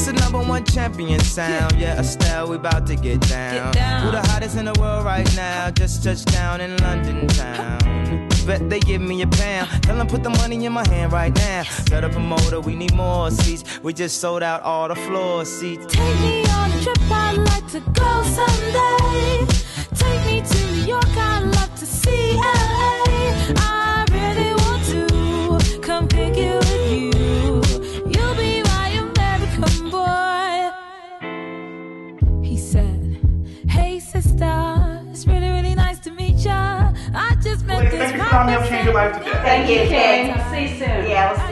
This the number one champion sound. Yeah, Estelle, we about to get down. Get down. Who the hottest in the world right now? Just touched down in London town. Bet they give me a pound. Tell them put the money in my hand right now. Set up a motor, we need more seats. We just sold out all the floor seats. Take me on a trip, I'd like to go someday. He said, Hey sister, it's really, really nice to meet ya. I just met Well, this thank you for coming. I've changed your life today. Thank you, King. See you soon. Yeah, we'll see